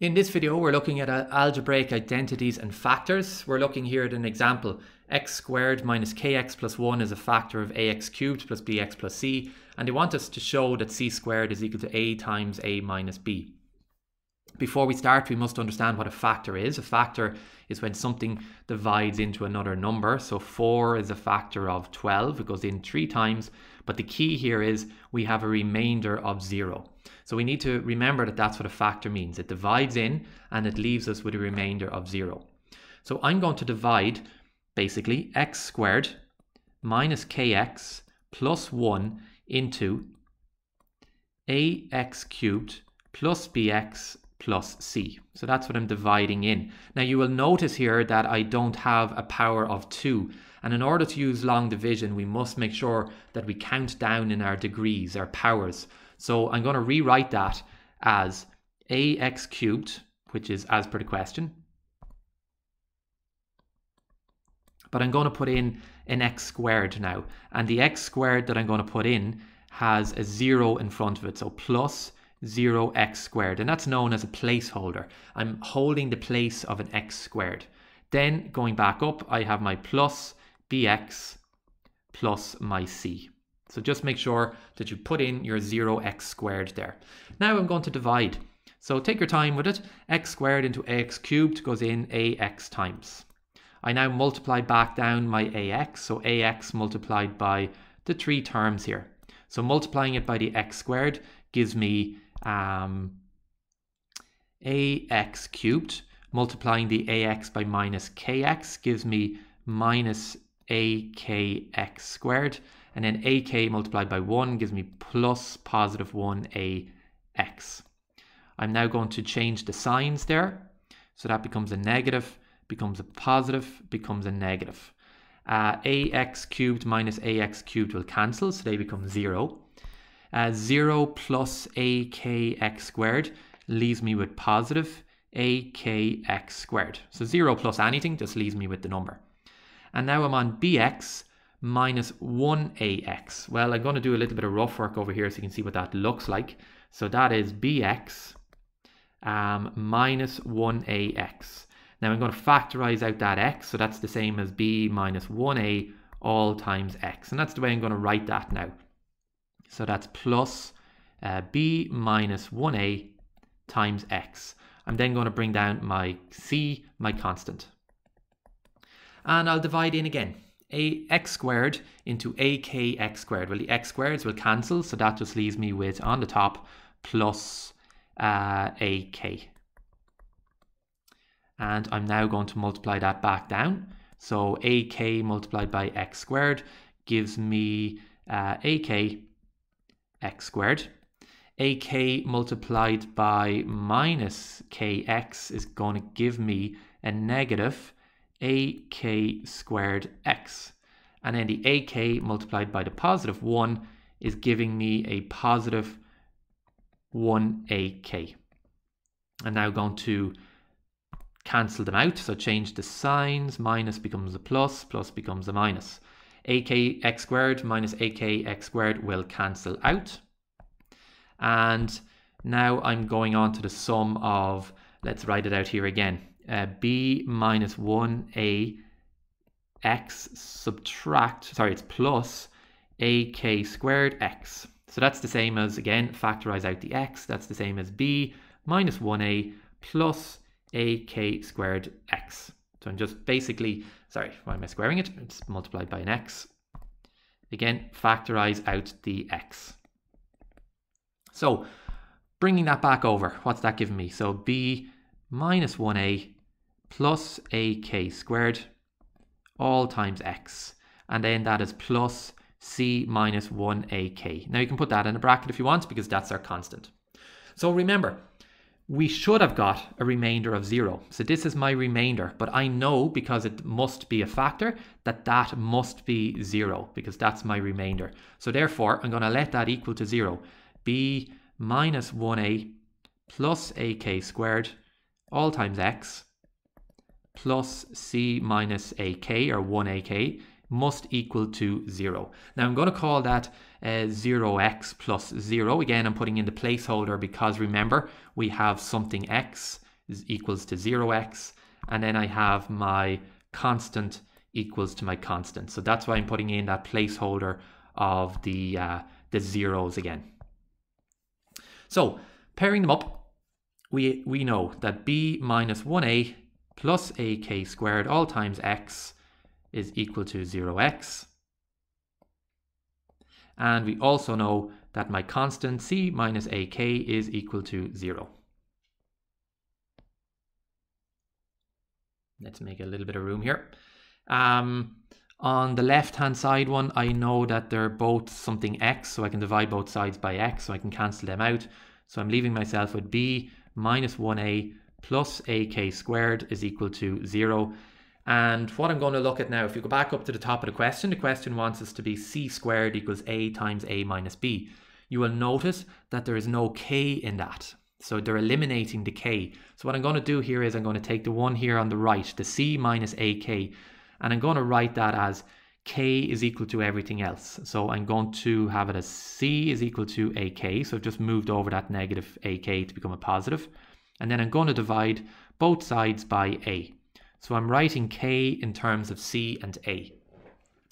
In this video, we're looking at uh, algebraic identities and factors. We're looking here at an example. x squared minus kx plus 1 is a factor of ax cubed plus bx plus c. And they want us to show that c squared is equal to a times a minus b. Before we start, we must understand what a factor is. A factor is when something divides into another number. So 4 is a factor of 12. It goes in three times. But the key here is we have a remainder of 0. So we need to remember that that's what a factor means. It divides in and it leaves us with a remainder of 0. So I'm going to divide basically x squared minus kx plus 1 into ax cubed plus bx plus c. So that's what I'm dividing in. Now you will notice here that I don't have a power of 2. And in order to use long division, we must make sure that we count down in our degrees, our powers. So I'm going to rewrite that as ax cubed, which is as per the question. But I'm going to put in an x squared now. And the x squared that I'm going to put in has a 0 in front of it. So plus 0x squared. And that's known as a placeholder. I'm holding the place of an x squared. Then going back up, I have my plus bx plus my c. So just make sure that you put in your 0x squared there. Now I'm going to divide. So take your time with it. x squared into ax cubed goes in ax times. I now multiply back down my ax, so ax multiplied by the three terms here. So multiplying it by the x squared gives me um, ax cubed. Multiplying the ax by minus kx gives me minus akx squared. And then ak multiplied by 1 gives me plus positive 1ax. I'm now going to change the signs there. So that becomes a negative, becomes a positive, becomes a negative. Uh, ax cubed minus ax cubed will cancel, so they become 0. Uh, 0 plus akx squared leaves me with positive akx squared. So 0 plus anything just leaves me with the number. And now I'm on bx, minus 1ax. Well, I'm going to do a little bit of rough work over here so you can see what that looks like. So that is bx um, minus 1ax. Now I'm going to factorize out that x, so that's the same as b minus 1a all times x. And that's the way I'm going to write that now. So that's plus uh, b minus 1a times x. I'm then going to bring down my c, my constant. And I'll divide in again a x squared into akx squared. Well, the x squareds will cancel, so that just leaves me with, on the top, plus uh, ak. And I'm now going to multiply that back down. So ak multiplied by x squared gives me uh, ak x squared. ak multiplied by minus kx is going to give me a negative ak squared x. And then the ak multiplied by the positive 1 is giving me a positive 1ak. I'm now going to cancel them out. So change the signs. Minus becomes a plus, plus becomes a minus. ak x squared minus ak x squared will cancel out. And now I'm going on to the sum of, let's write it out here again uh, b minus 1a x subtract, sorry, it's plus ak squared x. So that's the same as, again, factorize out the x. That's the same as b minus 1a plus ak squared x. So I'm just basically, sorry, why am I squaring it? It's multiplied by an x. Again, factorize out the x. So bringing that back over, what's that giving me? So b minus 1a plus ak squared all times x. And then that is plus c minus 1ak. Now you can put that in a bracket if you want because that's our constant. So remember, we should have got a remainder of 0. So this is my remainder, but I know because it must be a factor that that must be 0 because that's my remainder. So therefore, I'm going to let that equal to 0. b minus 1a plus ak squared all times x plus c minus ak or 1ak must equal to 0. Now I'm going to call that uh, 0x plus 0. Again, I'm putting in the placeholder because remember, we have something x equals to 0x, and then I have my constant equals to my constant. So that's why I'm putting in that placeholder of the, uh, the zeros again. So pairing them up, we, we know that b minus 1a plus ak squared all times x is equal to 0x. And we also know that my constant c minus ak is equal to 0. Let's make a little bit of room here. Um, on the left hand side one, I know that they're both something x, so I can divide both sides by x, so I can cancel them out. So I'm leaving myself with b minus 1a plus ak squared is equal to 0. And what I'm going to look at now, if you go back up to the top of the question, the question wants us to be c squared equals a times a minus b. You will notice that there is no k in that. So they're eliminating the k. So what I'm going to do here is I'm going to take the one here on the right, the c minus ak, and I'm going to write that as k is equal to everything else. So I'm going to have it as c is equal to ak. So I've just moved over that negative ak to become a positive. And then I'm going to divide both sides by a. So I'm writing k in terms of c and a.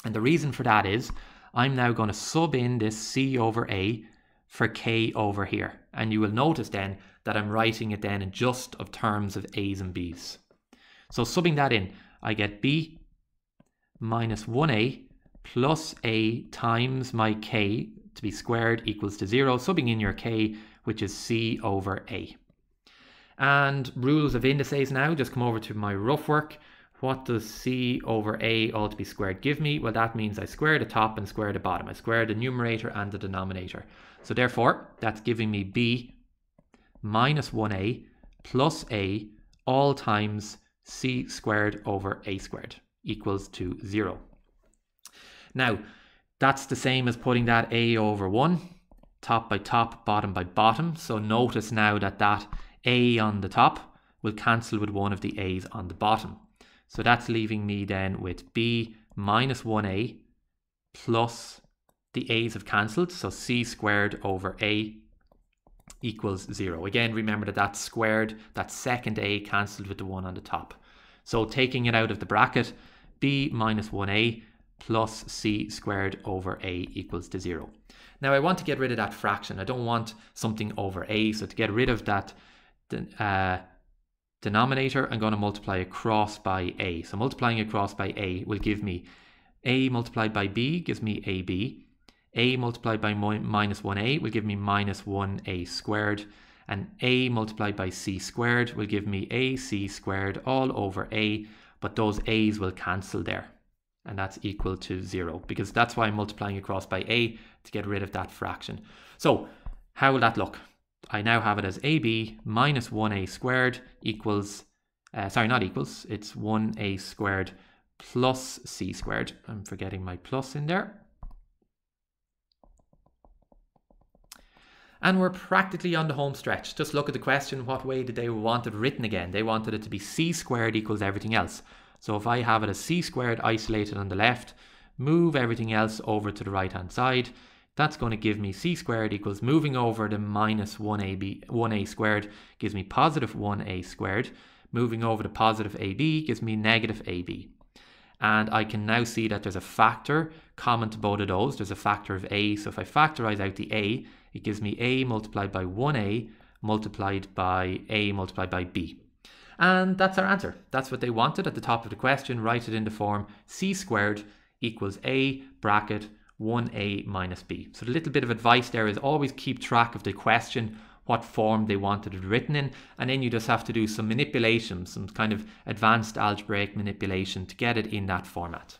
And the reason for that is I'm now going to sub in this c over a for k over here. And you will notice then that I'm writing it then in just of terms of a's and b's. So subbing that in, I get b minus 1a plus a times my k to be squared equals to 0, subbing in your k, which is c over a. And rules of indices now, just come over to my rough work. What does c over a all to be squared give me? Well, that means I square the top and square the bottom. I square the numerator and the denominator. So therefore, that's giving me b minus 1a plus a all times c squared over a squared equals to 0. Now, that's the same as putting that a over 1, top by top, bottom by bottom. So notice now that that a on the top will cancel with one of the a's on the bottom. So that's leaving me then with b minus 1a plus the a's have cancelled. So c squared over a equals 0. Again, remember that that's squared, that second a cancelled with the one on the top. So taking it out of the bracket, b minus 1a plus c squared over a equals to 0. Now I want to get rid of that fraction. I don't want something over a. So to get rid of that uh, denominator, I'm going to multiply across by a. So multiplying across by a will give me a multiplied by b gives me ab. a multiplied by minus 1a will give me minus 1a squared. And a multiplied by c squared will give me ac squared all over a but those a's will cancel there and that's equal to zero because that's why I'm multiplying across by a to get rid of that fraction. So how will that look? I now have it as ab minus 1a squared equals, uh, sorry, not equals, it's 1a squared plus c squared. I'm forgetting my plus in there. And we're practically on the home stretch. Just look at the question, what way did they want it written again? They wanted it to be c squared equals everything else. So if I have it as c squared isolated on the left, move everything else over to the right hand side, that's going to give me c squared equals moving over the minus 1ab, 1a squared gives me positive 1a squared. Moving over the positive ab gives me negative ab. And I can now see that there's a factor common to both of those. There's a factor of a. So if I factorize out the a, it gives me a multiplied by 1a multiplied by a multiplied by b. And that's our answer. That's what they wanted at the top of the question. Write it in the form c squared equals a bracket 1a minus b. So the little bit of advice there is always keep track of the question, what form they wanted it written in, and then you just have to do some manipulation, some kind of advanced algebraic manipulation to get it in that format.